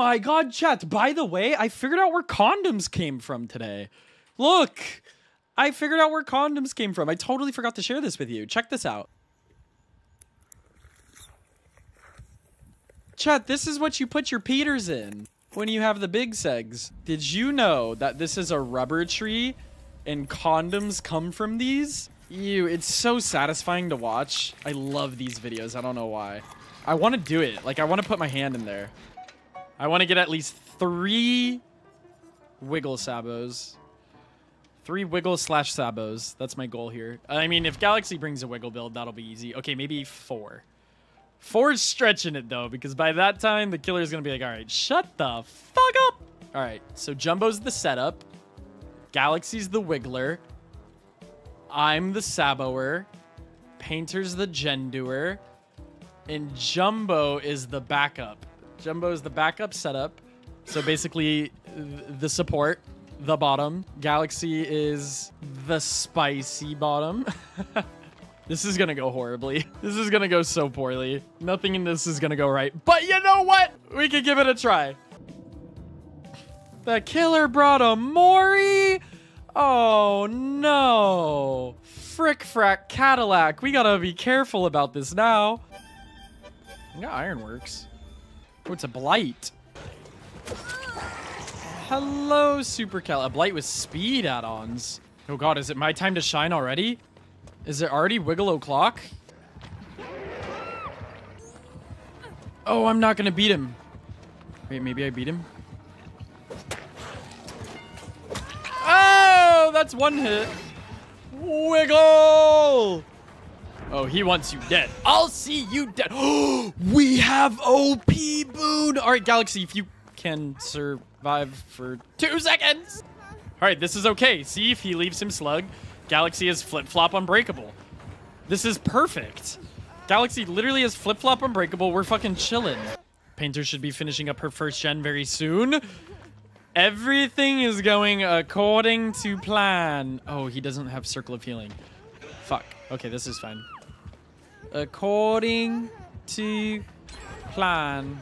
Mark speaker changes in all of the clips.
Speaker 1: my god, chat. By the way, I figured out where condoms came from today. Look, I figured out where condoms came from. I totally forgot to share this with you. Check this out. Chat, this is what you put your Peters in when you have the big segs. Did you know that this is a rubber tree and condoms come from these? Ew, it's so satisfying to watch. I love these videos. I don't know why. I want to do it. Like, I want to put my hand in there. I want to get at least three wiggle sabos. Three wiggle slash sabos. That's my goal here. I mean, if Galaxy brings a wiggle build, that'll be easy. Okay, maybe four. Four's stretching it, though, because by that time, the killer's going to be like, all right, shut the fuck up. All right, so Jumbo's the setup. Galaxy's the wiggler. I'm the saboer. Painter's the gendoer. And Jumbo is the backup. Jumbo is the backup setup. So basically, the support, the bottom. Galaxy is the spicy bottom. This is gonna go horribly. This is gonna go so poorly. Nothing in this is gonna go right. But you know what? We can give it a try. The killer brought a Mori? Oh no. Frick frack Cadillac. We gotta be careful about this now. Yeah, Ironworks. Oh, it's a Blight. Hello, Super Cal. A Blight with speed add-ons. Oh god, is it my time to shine already? Is it already Wiggle O'Clock? Oh, I'm not gonna beat him. Wait, maybe I beat him? Oh, that's one hit. Wiggle! Oh, he wants you dead. I'll see you dead. Oh, we have OP Boon. All right, Galaxy, if you can survive for two seconds. All right, this is okay. See if he leaves him slug. Galaxy is flip-flop unbreakable. This is perfect. Galaxy literally is flip-flop unbreakable. We're fucking chilling. Painter should be finishing up her first gen very soon. Everything is going according to plan. Oh, he doesn't have Circle of Healing. Fuck. Okay, this is fine. According to plan.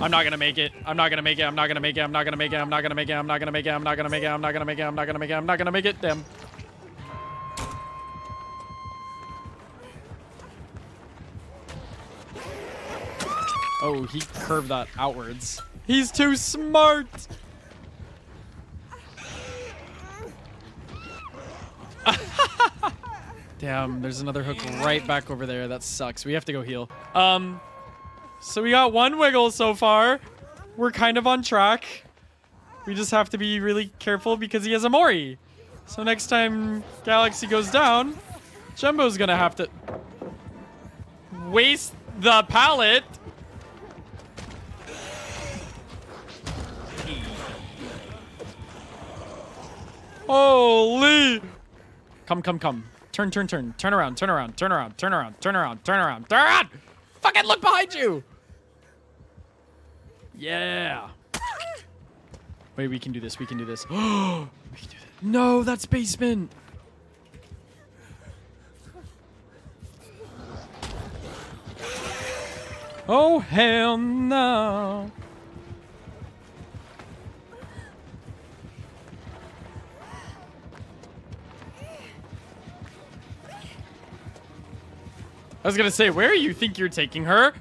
Speaker 1: I'm not gonna make it. I'm not gonna make it. I'm not gonna make it. I'm not gonna make it. I'm not gonna make it. I'm not gonna make it. I'm not gonna make it. I'm not gonna make it. I'm not gonna make it. I'm not gonna make it. Damn. Oh, he curved that outwards. He's too smart. Damn, there's another hook right back over there. That sucks. We have to go heal. Um, so we got one wiggle so far. We're kind of on track. We just have to be really careful because he has a Mori. So next time Galaxy goes down, Jumbo's gonna have to waste the pallet. Holy! Come, come, come. Turn, turn, turn. Turn around, turn around, turn around, turn around, turn around, turn around, turn around! Fucking look behind you! Yeah. Wait, we can do this. We can do this. we can do this. No, that's basement. Oh, hell no. Was gonna say, where you think you're taking her?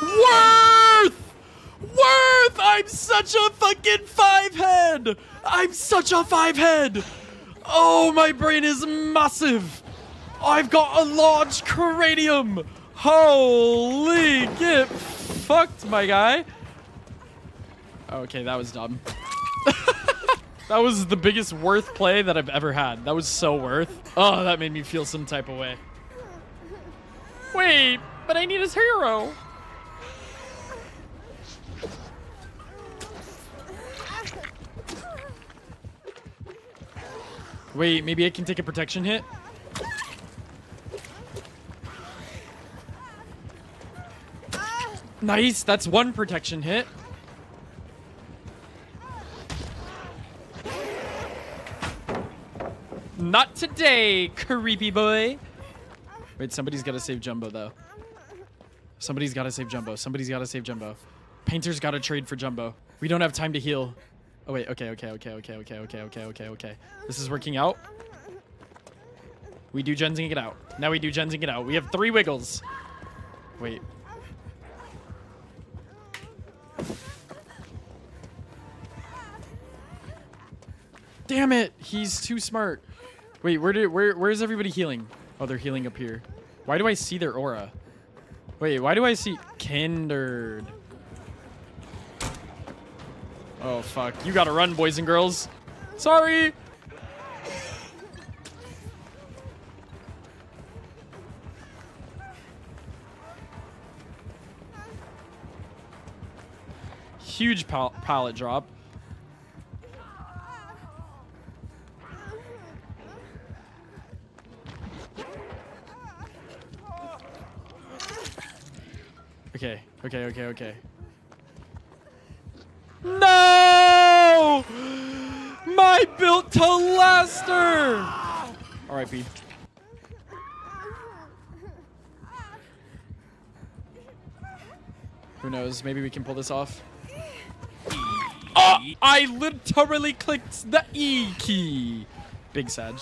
Speaker 1: Worth! Worth! I'm such a fucking five head! I'm such a five head! Oh, my brain is massive! I've got a large cranium! Holy get fucked, my guy! Oh, okay, that was dumb. that was the biggest worth play that I've ever had. That was so worth. Oh, that made me feel some type of way. Wait, but I need his hero. Wait, maybe I can take a protection hit? Nice, that's one protection hit. Not today, creepy boy. Wait, somebody's got to save Jumbo, though. Somebody's got to save Jumbo. Somebody's got to save Jumbo. Painter's got to trade for Jumbo. We don't have time to heal. Oh, wait. Okay, okay, okay, okay, okay, okay, okay, okay, okay. This is working out. We do Jensing it out. Now we do Jensing it out. We have three wiggles. Wait. Damn it! He's too smart. Wait, where did where where's everybody healing? Oh, they're healing up here. Why do I see their aura? Wait, why do I see Kindred? Oh fuck. You gotta run, boys and girls. Sorry! Huge pal pallet drop. Okay, okay, okay, okay. No! My built to Lester! R.I.P. Who knows? Maybe we can pull this off. Oh! I literally clicked the E key. Big Sag.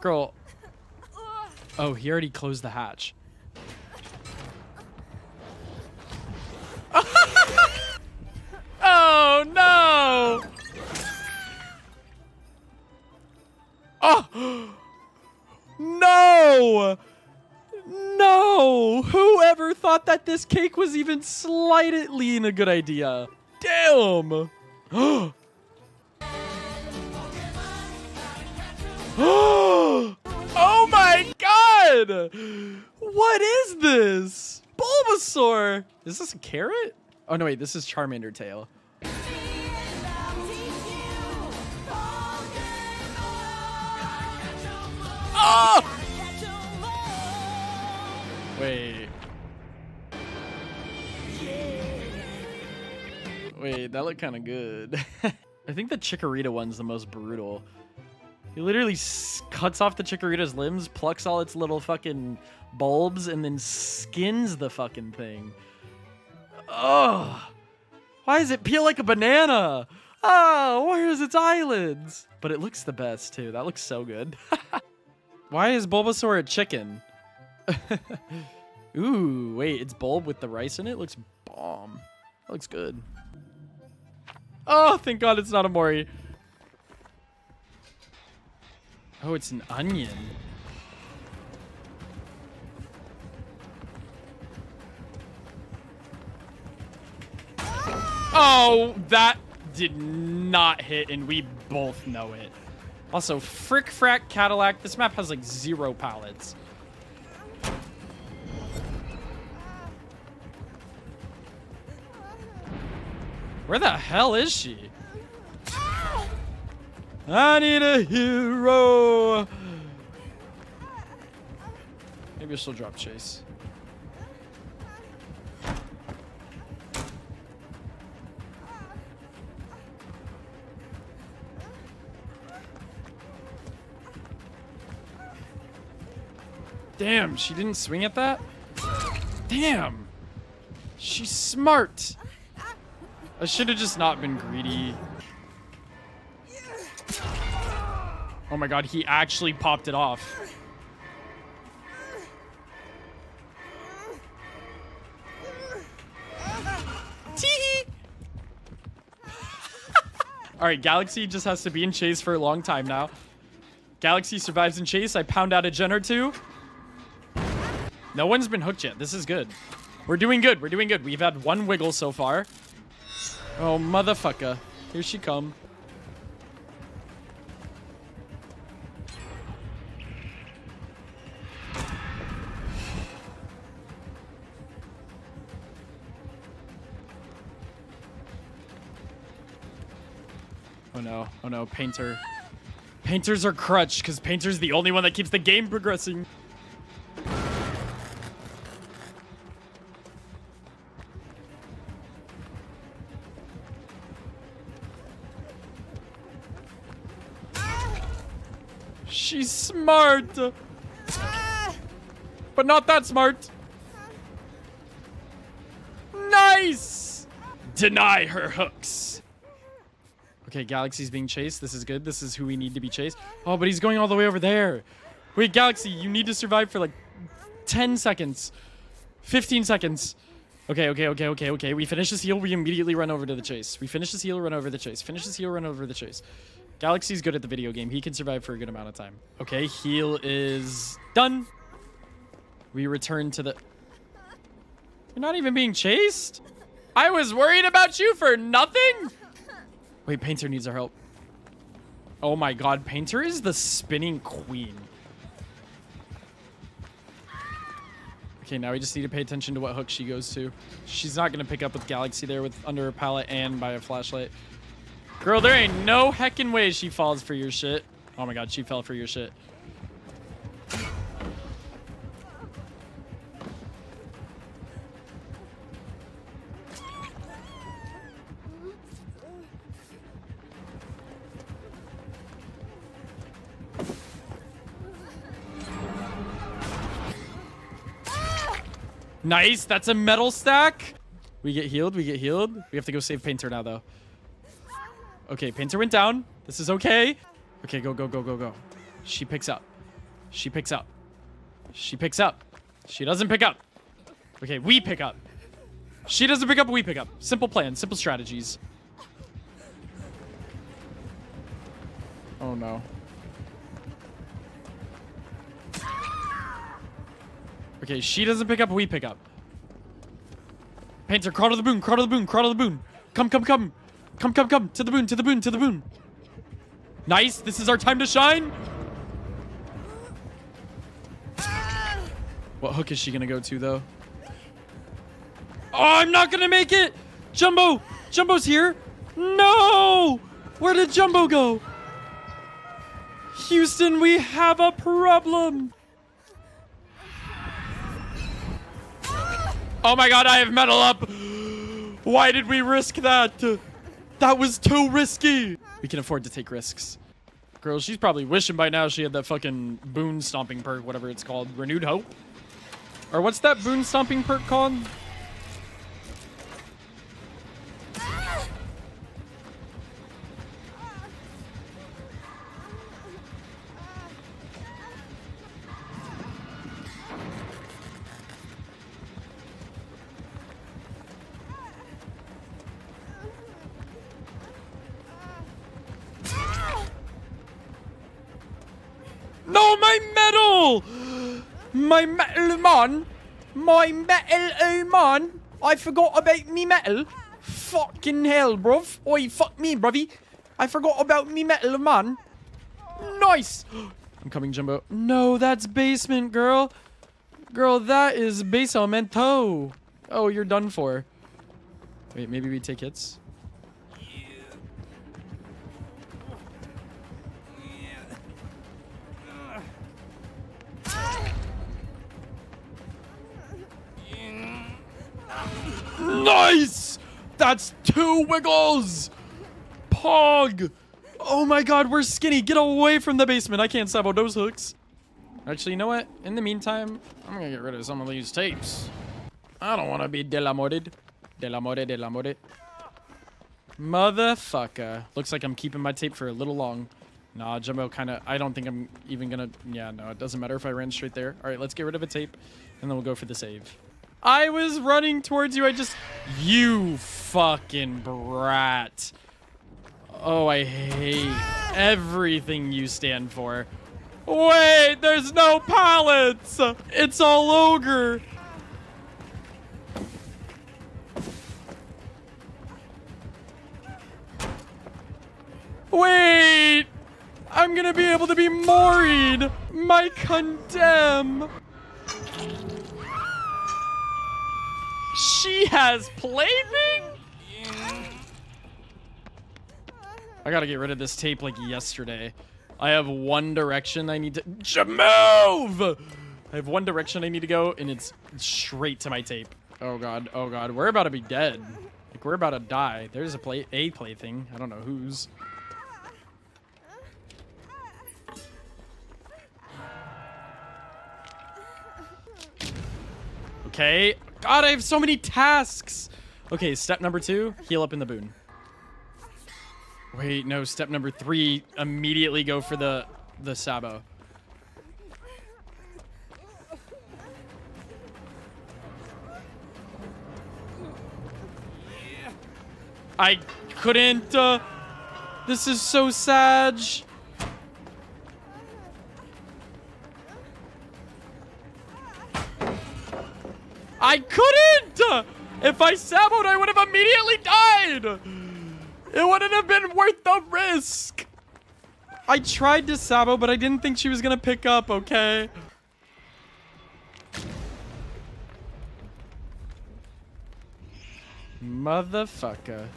Speaker 1: Girl. Oh, he already closed the hatch. Oh! No! No! Whoever thought that this cake was even slightly a good idea? Damn! oh my god! What is this? Bulbasaur! Is this a carrot? Oh no, wait, this is Charmander tail. Oh! Wait. Wait, that looked kind of good. I think the Chikorita one's the most brutal. He literally cuts off the Chikorita's limbs, plucks all its little fucking bulbs, and then skins the fucking thing. Ugh. Why does it peel like a banana? Ah, oh, where's its eyelids? But it looks the best, too. That looks so good. Why is Bulbasaur a chicken? Ooh, wait, it's bulb with the rice in it? Looks bomb. That looks good. Oh, thank God it's not a Mori. Oh, it's an onion. Oh, that did not hit, and we both know it. Also, frick frack Cadillac. This map has like zero pallets. Where the hell is she? I need a hero. Maybe she'll drop chase. Damn, she didn't swing at that? Damn. She's smart. I should have just not been greedy. Oh my god, he actually popped it off. Alright, Galaxy just has to be in chase for a long time now. Galaxy survives in chase. I pound out a gen or two. No one's been hooked yet. This is good. We're doing good. We're doing good. We've had one wiggle so far. Oh, motherfucker. Here she come. Oh no. Oh no. Painter. Painters are crutch because Painter's the only one that keeps the game progressing. She's smart. But not that smart. Nice! Deny her hooks. Okay, Galaxy's being chased. This is good. This is who we need to be chased. Oh, but he's going all the way over there. Wait, Galaxy, you need to survive for like 10 seconds. 15 seconds. Okay, okay, okay, okay, okay. We finish this heal, we immediately run over to the chase. We finish this heal, run over the chase. Finish this heal, run over the chase. Galaxy's good at the video game. He can survive for a good amount of time. Okay, heal is done. We return to the... You're not even being chased? I was worried about you for nothing? Wait, Painter needs our help. Oh my god, Painter is the spinning queen. Okay, now we just need to pay attention to what hook she goes to. She's not going to pick up with Galaxy there with under her pallet and by a flashlight. Girl, there ain't no heckin' way she falls for your shit. Oh my god, she fell for your shit. Nice. That's a mettle stack. We get healed. We get healed. We have to go save Painter now, though. Okay, Painter went down. This is okay. Okay, go, go, go, go, go. She picks up. She picks up. She picks up. She doesn't pick up. Okay, we pick up. She doesn't pick up, we pick up. Simple plan, simple strategies. Oh no. Okay, she doesn't pick up, we pick up. Painter, crawl to the boon, crawl to the boon, crawl to the boon. Come, come, come. Come, come, come. To the boon, to the boon, to the boon. Nice. This is our time to shine. What hook is she going to go to, though? Oh, I'm not going to make it. Jumbo. Jumbo's here. No. Where did Jumbo go? Houston, we have a problem. Oh my god, I have mettle up. Why did we risk that? That was too risky. We can afford to take risks. Girl, she's probably wishing by now she had that fucking boon stomping perk, whatever it's called. Renewed hope? Or what's that boon stomping perk called? No, my mettle! My mettle man! My mettle oh, man! I forgot about me mettle. Fucking hell, bruv. Oi, fuck me, bruvy. I forgot about me mettle man. Nice! I'm coming, Jumbo. No, that's basement, girl. Girl, that is basemento. Oh, you're done for. Wait, maybe we take hits? Nice! That's two wiggles! Pog! Oh my god, we're skinny. Get away from the basement. I can't sabo those hooks. Actually, you know what? In the meantime, I'm gonna get rid of some of these tapes. I don't want to be delamorted. Delamore, delamore. Motherfucker. Looks like I'm keeping my tape for a little long. Nah, Jumbo kind of... I don't think I'm even gonna... Yeah, no, it doesn't matter if I ran straight there. All right, let's get rid of a tape, and then we'll go for the save. I was running towards you. I just... You fucking brat. Oh, I hate everything you stand for. Wait, there's no pallets. It's all ogre. Wait. I'm gonna be able to be moried. My condemn. She has plaything? I gotta get rid of this tape like yesterday. I have one direction I need to move. I have one direction I need to go, and it's straight to my tape. Oh god, oh god, we're about to be dead. Like we're about to die. There's a play, a plaything. I don't know whose. Okay. God, I have so many tasks. Okay, step number two, heal up in the boon. Wait, no, step number three, immediately go for the, the Sabo. I couldn't, uh, this is so sad. I couldn't! If I saboed, I would have immediately died! It wouldn't have been worth the risk! I tried to sabo, but I didn't think she was gonna pick up, okay? Motherfucker.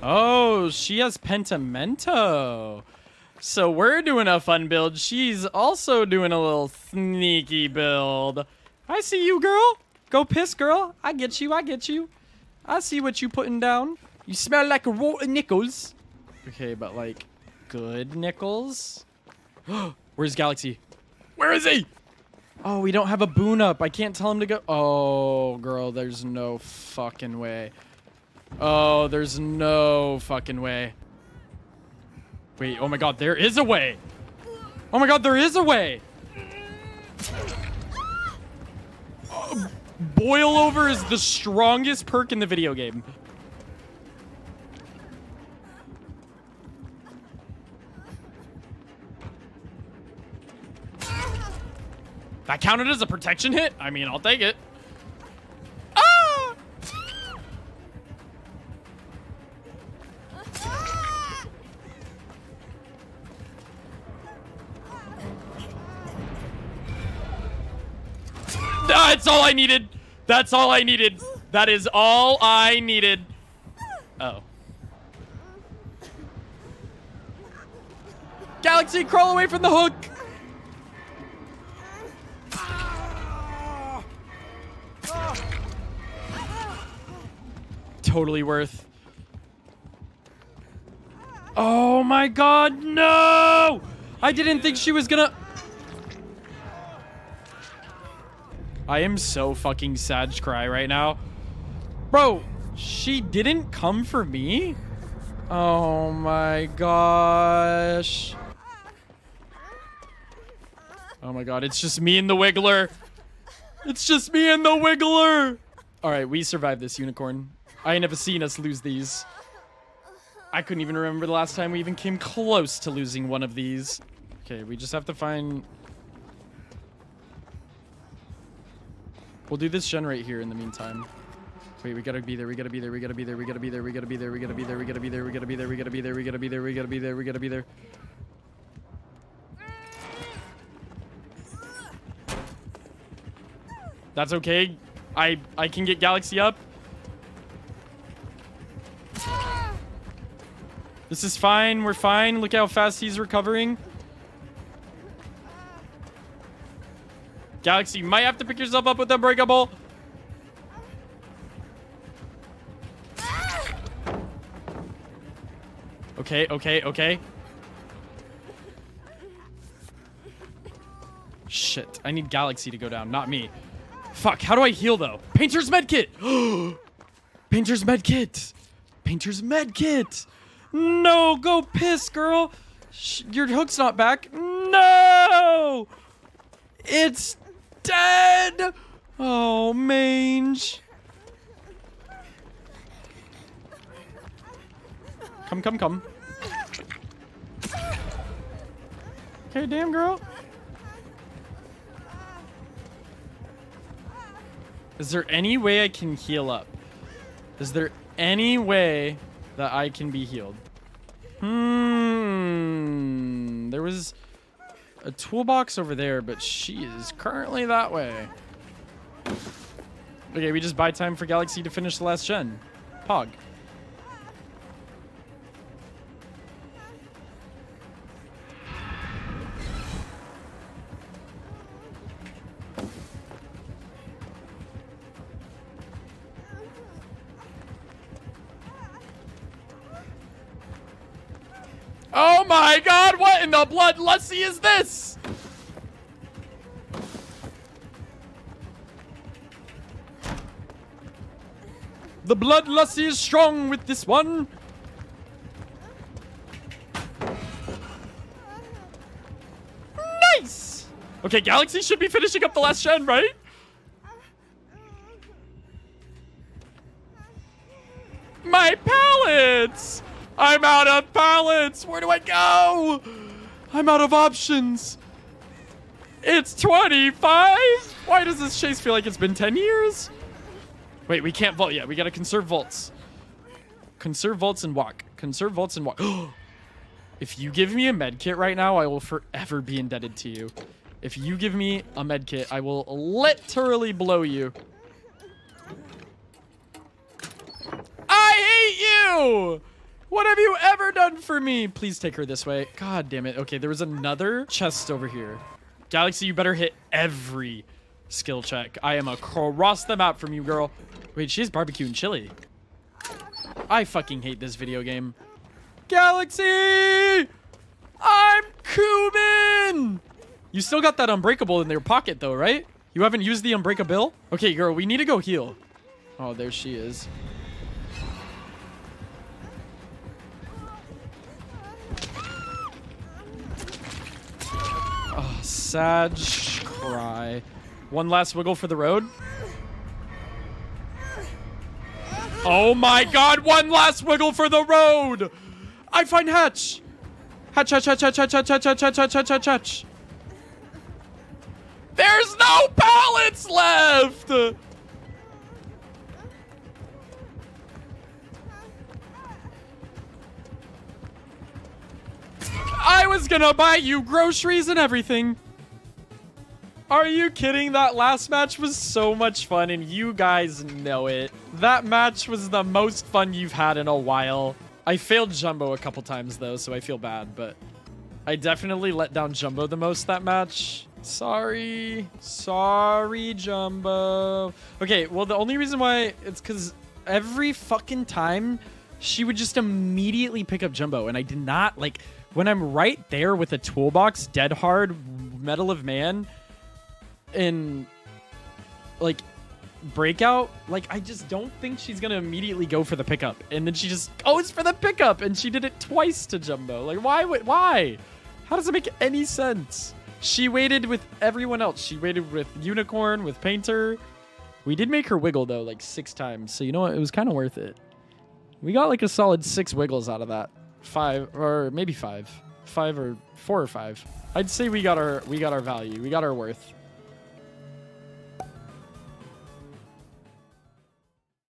Speaker 1: Oh, she has Pentimento. So we're doing a fun build. She's also doing a little sneaky build. I see you, girl. Go piss, girl. I get you. I get you. I see what you putting down. You smell like a nickels. Okay, but like good nickels. Where's Galaxy? Where is he? Oh, we don't have a boon up. I can't tell him to go. Oh, girl, there's no fucking way. Oh, there's no fucking way. Wait, oh my god, there is a way. Oh my god, there is a way. Uh, boil over is the strongest perk in the video game. That counted as a protection hit? I mean, I'll take it. That's all I needed. That's all I needed. That is all I needed. Oh. Galaxy, crawl away from the hook. Totally worth. Oh my god, no! I didn't think she was gonna... I am so fucking sad cry right now. Bro, she didn't come for me? Oh my gosh. Oh my god, it's just me and the Wiggler. It's just me and the Wiggler. All right, we survived this unicorn. I ain't never seen us lose these. I couldn't even remember the last time we even came close to losing one of these. Okay, we just have to find... We'll do this gen right here in the meantime. Wait, we gotta be there, we gotta be there, we gotta be there, we gotta be there, we gotta be there, we gotta be there, we gotta be there, we gotta be there, we gotta be there, we gotta be there, we gotta be there, we gotta be there. That's okay. I I can get Galaxy up. This is fine. We're fine. Look how fast he's recovering. Galaxy, you might have to pick yourself up with Unbreakable. Okay, okay, okay. Shit, I need Galaxy to go down, not me. Fuck, how do I heal though? Painter's medkit! Painter's medkit! Painter's medkit! No, go piss, girl! Sh your hook's not back. No! It's dead! Oh, mange. Come, come, come. Okay, damn girl. Is there any way I can heal up? Is there any way that I can be healed? Hmm. There was a toolbox over there, but she is currently that way. Okay, we just buy time for Galaxy to finish the last gen. Pog. What lussie is this? The blood lussie is strong with this one. Nice! Okay, Galaxy should be finishing up the last gen, right? My pallets! I'm out of pallets! Where do I go? I'm out of options. It's 25? Why does this chase feel like it's been 10 years? Wait, we can't vault yet. We gotta conserve vaults. Conserve vaults and walk. Conserve vaults and walk. if you give me a med kit right now, I will forever be indebted to you. If you give me a med kit, I will literally blow you. I hate you! What have you ever done for me? Please take her this way. God damn it. Okay, there was another chest over here. Galaxy, you better hit every skill check. I am across the map from you, girl. Wait, she's barbecue and chili. I fucking hate this video game. Galaxy! I'm Kumin! You still got that unbreakable in your pocket though, right? You haven't used the unbreakable? Okay, girl, we need to go heal. Oh, there she is. Sag cry. One last wiggle for the road. Oh my god, one last wiggle for the road! I find Hatch! Hatch, hatch, hatch, hatch, hatch, hatch, hatch, hatch, hatch, hatch, hatch, hatch, hatch. There's no pallets left! I was gonna buy you groceries and everything. Are you kidding? That last match was so much fun and you guys know it. That match was the most fun you've had in a while. I failed Jumbo a couple times though, so I feel bad, but I definitely let down Jumbo the most that match. Sorry. Sorry, Jumbo. Okay, well, the only reason why it's because every fucking time she would just immediately pick up Jumbo, and I did not, like, when I'm right there with a toolbox, dead hard, Mettle of Man, and, like, breakout, like, I just don't think she's gonna immediately go for the pickup. And then she just goes for the pickup, and she did it twice to Jumbo. Like, why? Why? How does it make any sense? She waited with everyone else. She waited with Unicorn, with Painter. We did make her wiggle, though, like six times. So, you know what? It was kind of worth it. We got like a solid six wiggles out of that. Five, or maybe five. Five or four or five. I'd say we got our we got our value. We got our worth.